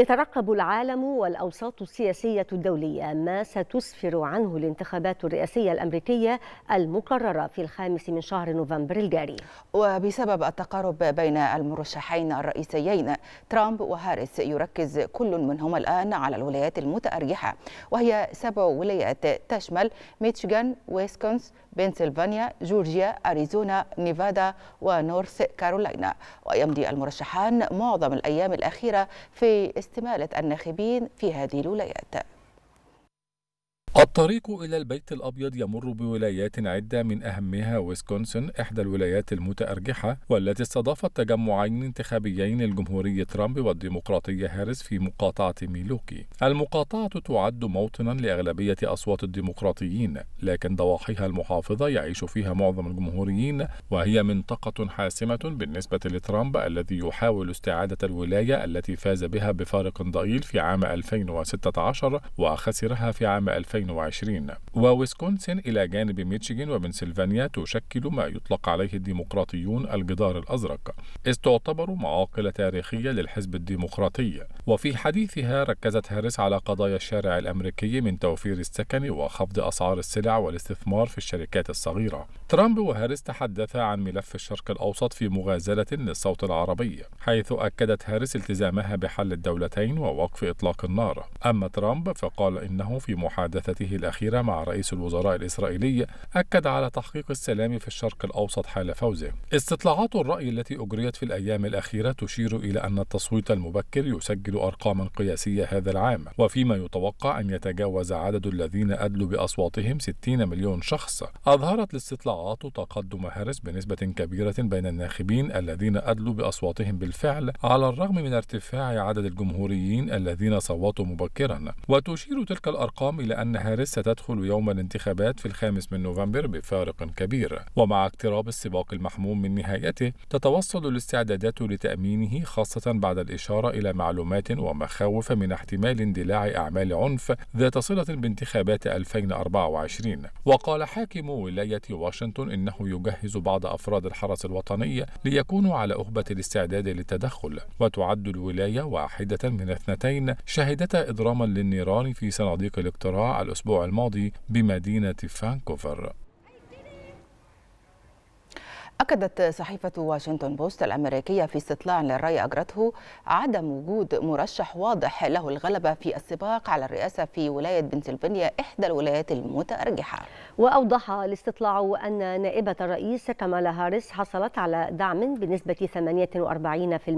يترقب العالم والأوساط السياسية الدولية ما ستسفر عنه الانتخابات الرئاسية الأمريكية المقررة في الخامس من شهر نوفمبر الجاري. وبسبب التقارب بين المرشحين الرئيسيين ترامب وهاريس يركز كل منهما الآن على الولايات المتأرجحة وهي سبع ولايات تشمل ميشيغان ويسكونسن بنسلفانيا جورجيا أريزونا نيفادا ونورث كارولاينا. ويمضي المرشحان معظم الأيام الأخيرة في استمالة الناخبين في هذه الولايات. الطريق إلى البيت الأبيض يمر بولايات عدة من أهمها ويسكونسن إحدى الولايات المتأرجحة والتي استضافت تجمعين انتخابيين للجمهوري ترامب والديمقراطية هاريس في مقاطعة ميلواكي. المقاطعة تعد موطنا لأغلبية أصوات الديمقراطيين لكن ضواحيها المحافظة يعيش فيها معظم الجمهوريين وهي منطقة حاسمة بالنسبة لترامب الذي يحاول استعادة الولاية التي فاز بها بفارق ضئيل في عام 2016 وخسرها في عام 2000 2020 وويسكونسن إلى جانب ميشيغان وبنسلفانيا تشكل ما يطلق عليه الديمقراطيون الجدار الأزرق. إذ تعتبر معاقل تاريخية للحزب الديمقراطي. وفي حديثها ركزت هاريس على قضايا الشارع الأمريكي من توفير السكن وخفض أسعار السلع والاستثمار في الشركات الصغيرة. ترامب وهاريس تحدثا عن ملف الشرق الأوسط في مغازلة للصوت العربي حيث أكدت هاريس التزامها بحل الدولتين ووقف إطلاق النار أما ترامب فقال إنه في محادثته الأخيرة مع رئيس الوزراء الإسرائيلي أكد على تحقيق السلام في الشرق الأوسط حال فوزه. استطلاعات الرأي التي أجريت في الأيام الأخيرة تشير إلى أن التصويت المبكر يسجل أرقاما قياسية هذا العام، وفيما يتوقع أن يتجاوز عدد الذين أدلوا بأصواتهم 60 مليون شخص. أظهرت الاستطلاعات تقدم هاريس بنسبة كبيرة بين الناخبين الذين أدلوا بأصواتهم بالفعل على الرغم من ارتفاع عدد الجمهوريين الذين صوتوا مبكرا. وتشير تلك الأرقام إلى أن هاريس ستدخل يوم الانتخابات في الخامس من نوفمبر بفارق كبير ومع اقتراب السباق المحموم من نهايته تتوصل الاستعدادات لتأمينه خاصة بعد الإشارة إلى معلومات ومخاوف من احتمال اندلاع أعمال عنف ذات صلة بانتخابات 2024 وقال حاكم ولاية واشنطن إنه يجهز بعض أفراد الحرس الوطني ليكونوا على أهبة الاستعداد للتدخل. وتعد الولاية واحدة من اثنتين شهدتا إضراما للنيران في صناديق الاقتراع الأسبوع الماضي بمدينة فانكوفر. أكدت صحيفة واشنطن بوست الأمريكية في استطلاع للرأي أجرته عدم وجود مرشح واضح له الغلبة في السباق على الرئاسة في ولاية بنسلفانيا إحدى الولايات المتأرجحة. وأوضح الاستطلاع أن نائبة الرئيس كمالا هاريس حصلت على دعم بنسبة 48%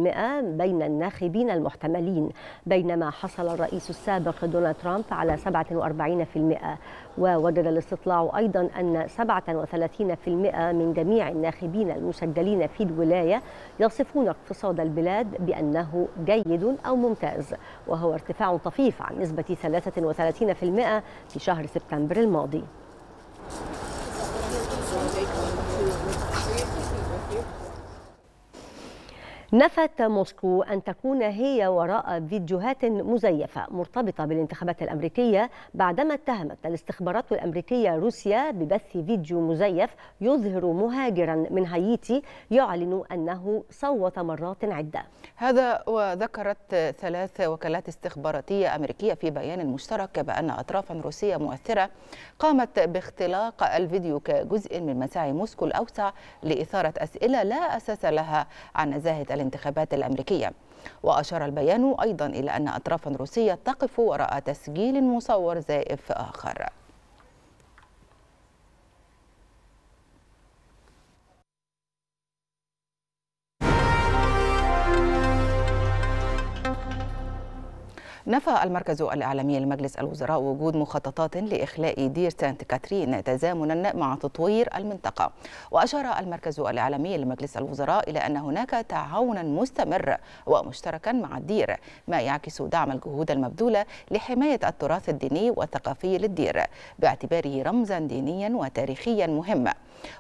بين الناخبين المحتملين بينما حصل الرئيس السابق دونالد ترامب على 47% ووجد الاستطلاع أيضا أن 37% من جميع الناخبين المسجلين في الولاية يصفون اقتصاد البلاد بأنه جيد أو ممتاز وهو ارتفاع طفيف عن نسبة 33% في شهر سبتمبر الماضي. نفت موسكو أن تكون هي وراء فيديوهات مزيفة مرتبطة بالانتخابات الأمريكية بعدما اتهمت الاستخبارات الأمريكية روسيا ببث فيديو مزيف يظهر مهاجرا من هايتي يعلن أنه صوت مرات عدة. هذا وذكرت ثلاث وكالات استخباراتية أمريكية في بيان مشترك بأن أطرافا روسية مؤثرة قامت باختلاق الفيديو كجزء من مساعي موسكو الأوسع لإثارة أسئلة لا أساس لها عن نزاهة الانتخابات الأمريكية. وأشار البيان أيضا إلى أن أطرافا روسية تقف وراء تسجيل مصور زائف آخر. نفى المركز الإعلامي لمجلس الوزراء وجود مخططات لإخلاء دير سانت كاترين تزامنا مع تطوير المنطقة. وأشار المركز الإعلامي لمجلس الوزراء إلى أن هناك تعاونا مستمر ومشتركا مع الدير ما يعكس دعم الجهود المبذولة لحماية التراث الديني والثقافي للدير باعتباره رمزا دينيا وتاريخيا مهما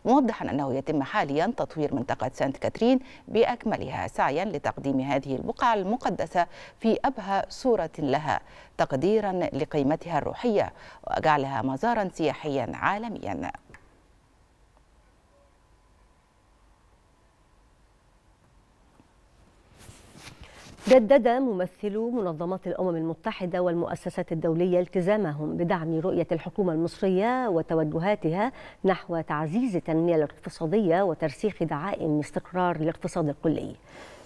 موضحا أنه يتم حاليا تطوير منطقة سانت كاترين بأكملها سعيا لتقديم هذه البقعة المقدسة في أبهى صورة لها تقديرا لقيمتها الروحية وجعلها مزارا سياحيا عالميا. جدد ممثلو منظمات الأمم المتحدة والمؤسسات الدولية التزامهم بدعم رؤية الحكومة المصرية وتوجهاتها نحو تعزيز التنمية الاقتصادية وترسيخ دعائم استقرار الاقتصاد الكلي.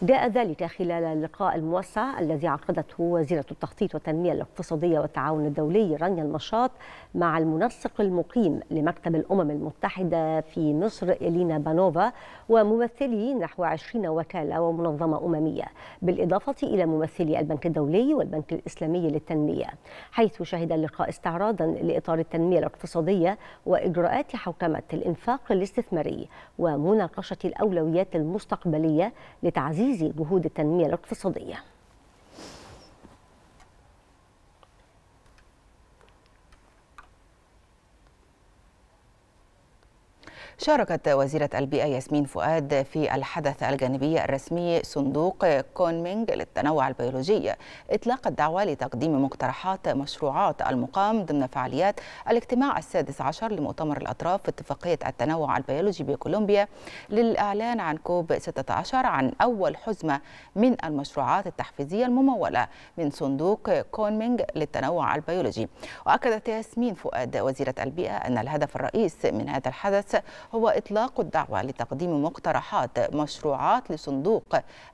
جاء ذلك خلال اللقاء الموسع الذي عقدته وزيرة التخطيط والتنمية الاقتصادية والتعاون الدولي رانيا المشاط مع المنسق المقيم لمكتب الأمم المتحدة في مصر إلينا بانوفا وممثلي نحو 20 وكالة ومنظمة أممية بالإضافة إلى ممثلي البنك الدولي والبنك الإسلامي للتنمية حيث شهد اللقاء استعراضا لإطار التنمية الاقتصادية وإجراءات حوكمة الإنفاق الاستثماري ومناقشة الأولويات المستقبلية لتعزيز تعزيز جهود التنمية الاقتصادية. شاركت وزيرة البيئة ياسمين فؤاد في الحدث الجانبي الرسمي صندوق كونمينج للتنوع البيولوجي إطلاق الدعوة لتقديم مقترحات مشروعات المقام ضمن فعاليات الاجتماع السادس عشر لمؤتمر الأطراف في اتفاقية التنوع البيولوجي بكولومبيا للإعلان عن COP 16 عن أول حزمة من المشروعات التحفيزية الممولة من صندوق كونمينج للتنوع البيولوجي. وأكدت ياسمين فؤاد وزيرة البيئة أن الهدف الرئيس من هذا الحدث هو إطلاق الدعوة لتقديم مقترحات مشروعات لصندوق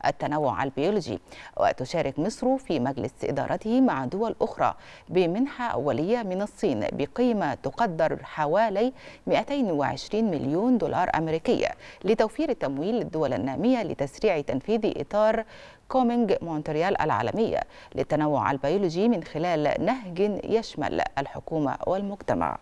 التنوع البيولوجي وتشارك مصر في مجلس إدارته مع دول أخرى بمنحة أولية من الصين بقيمة تقدر حوالي 220 مليون دولار أمريكي لتوفير التمويل للدول النامية لتسريع تنفيذ إطار كونمينج مونتريال العالمية للتنوع البيولوجي من خلال نهج يشمل الحكومة والمجتمع.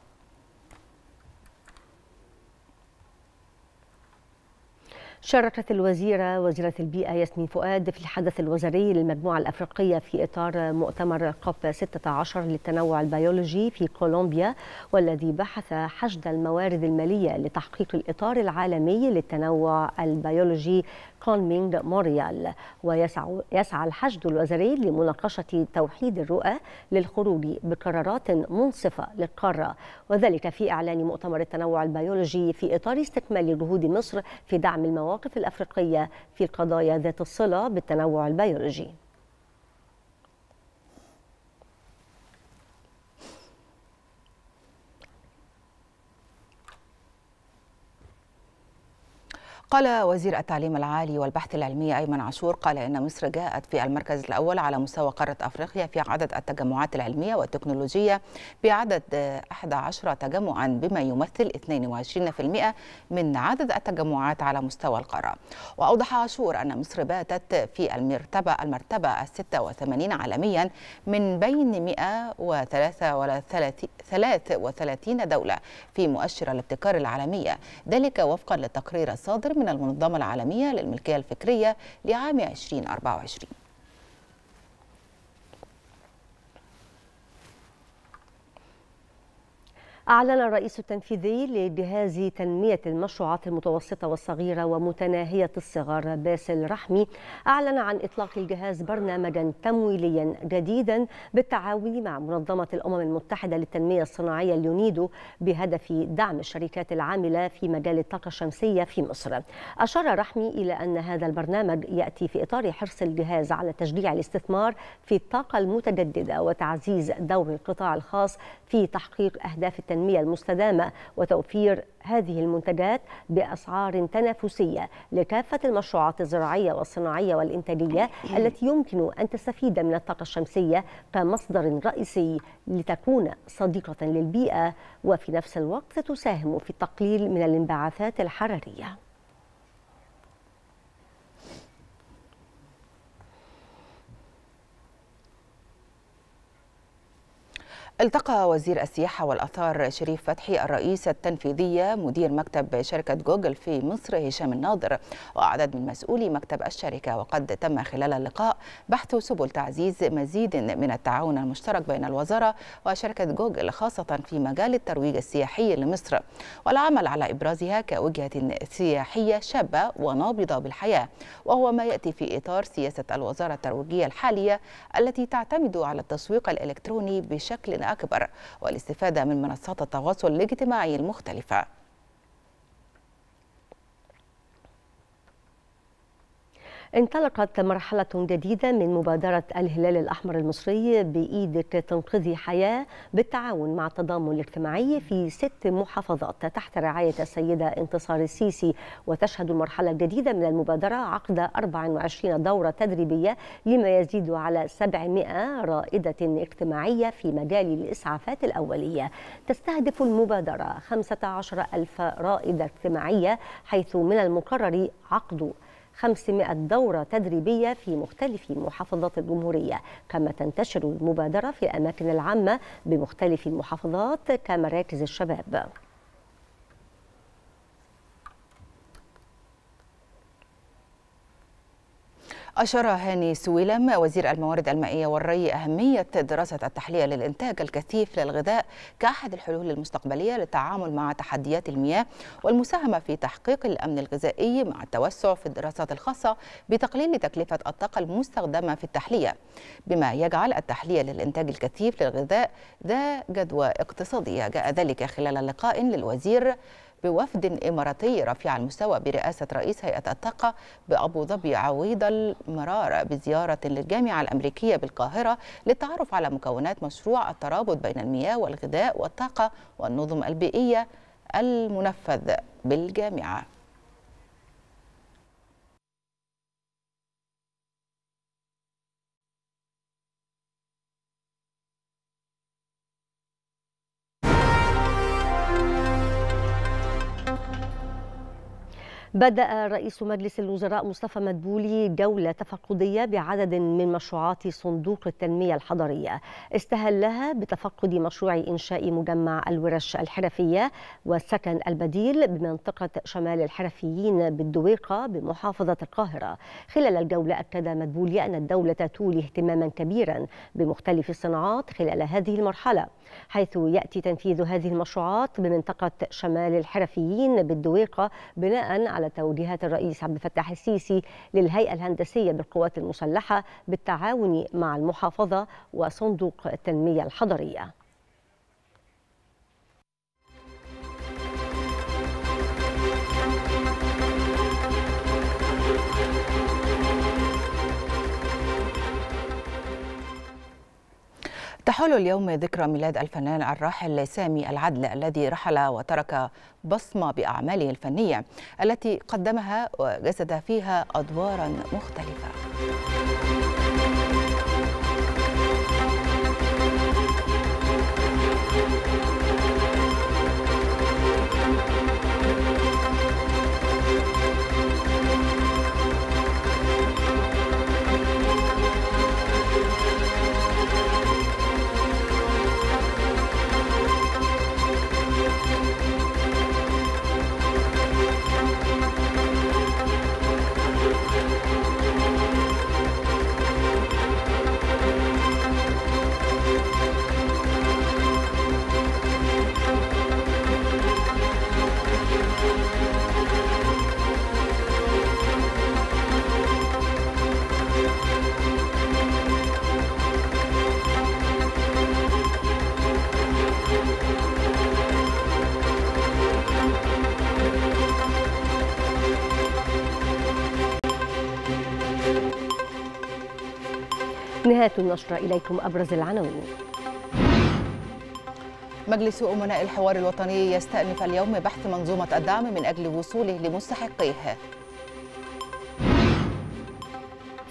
شاركت الوزيرة وزيرة البيئة ياسمين فؤاد في الحدث الوزاري للمجموعة الأفريقية في إطار مؤتمر COP 16 للتنوع البيولوجي في كولومبيا والذي بحث حشد الموارد المالية لتحقيق الإطار العالمي للتنوع البيولوجي كونمينج مونتريال ويسعى يسعى الحشد الوزاري لمناقشة توحيد الرؤى للخروج بقرارات منصفة للقارة. وذلك في إعلان مؤتمر التنوع البيولوجي في إطار استكمال جهود مصر في دعم المواقف الأفريقية في القضايا ذات الصلة بالتنوع البيولوجي. قال وزير التعليم العالي والبحث العلمي أيمن عاشور قال إن مصر جاءت في المركز الأول على مستوى قارة أفريقيا في عدد التجمعات العلمية والتكنولوجية بعدد 11 تجمعا بما يمثل 22% من عدد التجمعات على مستوى القارة. وأوضح عاشور أن مصر باتت في المرتبة المرتبة ال 86 عالميا من بين 133 دولة في مؤشر الابتكار العالمية ذلك وفقا للتقرير الصادر من المنظمة العالمية للملكية الفكرية لعام 2024 أعلن الرئيس التنفيذي لجهاز تنمية المشروعات المتوسطة والصغيرة ومتناهية الصغر باسل رحمي أعلن عن إطلاق الجهاز برنامجا تمويليا جديدا بالتعاون مع منظمة الأمم المتحدة للتنمية الصناعية اليونيدو بهدف دعم الشركات العاملة في مجال الطاقة الشمسية في مصر. أشار رحمي إلى أن هذا البرنامج يأتي في إطار حرص الجهاز على تشجيع الاستثمار في الطاقة المتجددة وتعزيز دور القطاع الخاص في تحقيق أهداف التنمية المستدامة وتوفير هذه المنتجات بأسعار تنافسية لكافة المشروعات الزراعية والصناعية والإنتاجية التي يمكن أن تستفيد من الطاقة الشمسية كمصدر رئيسي لتكون صديقة للبيئة وفي نفس الوقت تساهم في التقليل من الانبعاثات الحرارية. التقى وزير السياحة والآثار شريف فتحي الرئيس التنفيذي مدير مكتب شركة جوجل في مصر هشام الناظر وعدد من مسؤولي مكتب الشركة وقد تم خلال اللقاء بحث سبل تعزيز مزيد من التعاون المشترك بين الوزارة وشركة جوجل خاصة في مجال الترويج السياحي لمصر. والعمل على إبرازها كوجهة سياحية شابة ونابضة بالحياة وهو ما يأتي في إطار سياسة الوزارة الترويجية الحالية التي تعتمد على التسويق الإلكتروني بشكل أكبر والاستفادة من منصات التواصل الاجتماعي المختلفة. انطلقت مرحلة جديدة من مبادرة الهلال الأحمر المصري بإيدك تنقذي حياة بالتعاون مع التضامن الاجتماعي في ست محافظات. تحت رعاية السيدة انتصار السيسي وتشهد المرحلة الجديدة من المبادرة عقد 24 دورة تدريبية لما يزيد على 700 رائدة اجتماعية في مجال الإسعافات الأولية. تستهدف المبادرة 15 ألف رائدة اجتماعية حيث من المقرر عقد 500 دورة تدريبية في مختلف محافظات الجمهورية كما تنتشر المبادرة في الأماكن العامة بمختلف المحافظات كمراكز الشباب. أشار هاني سويلم وزير الموارد المائية والري أهمية دراسة التحلية للإنتاج الكثيف للغذاء كأحد الحلول المستقبلية للتعامل مع تحديات المياه والمساهمة في تحقيق الأمن الغذائي مع التوسع في الدراسات الخاصة بتقليل تكلفة الطاقة المستخدمة في التحلية. بما يجعل التحلية للإنتاج الكثيف للغذاء ذا جدوى اقتصادية. جاء ذلك خلال لقاء للوزير بوفد إماراتي رفيع المستوى برئاسة رئيس هيئة الطاقة بأبو ظبي عويض المرار بزيارة للجامعة الأمريكية بالقاهرة للتعرف على مكونات مشروع الترابط بين المياه والغذاء والطاقة والنظم البيئية المنفذ بالجامعة. بدأ رئيس مجلس الوزراء مصطفى مدبولي جولة تفقدية بعدد من مشروعات صندوق التنمية الحضرية. استهلها بتفقد مشروع إنشاء مجمع الورش الحرفية والسكن البديل بمنطقة شمال الحرفيين بالدويقة بمحافظة القاهرة. خلال الجولة أكد مدبولي أن الدولة تولي اهتماما كبيرا بمختلف الصناعات خلال هذه المرحلة حيث يأتي تنفيذ هذه المشروعات بمنطقة شمال الحرفيين بالدويقة بناء على توجيهات الرئيس عبد الفتاح السيسي للهيئة الهندسية بالقوات المسلحة بالتعاون مع المحافظة وصندوق التنمية الحضرية. تحول اليوم ذكرى ميلاد الفنان الراحل سامي العدل الذي رحل وترك بصمة بأعماله الفنية التي قدمها وجسد فيها أدوارا مختلفة. نهاية النشرة إليكم أبرز العناوين. مجلس أمناء الحوار الوطني يستأنف اليوم بحث منظومة الدعم من أجل وصوله لمستحقيه.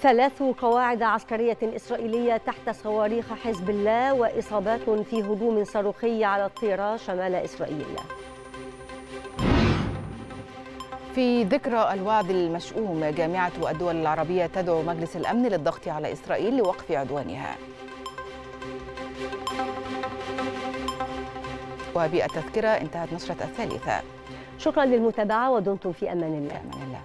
ثلاث قواعد عسكرية إسرائيلية تحت صواريخ حزب الله وإصابات في هجوم صاروخي على الطيرة شمال إسرائيل. في ذكرى الوعد المشؤوم جامعة الدول العربية تدعو مجلس الأمن للضغط على إسرائيل لوقف عدوانها. وبالتذكرة انتهت نشرة الثالثة. شكرا للمتابعة ودمتم في أمان الله, أمان الله.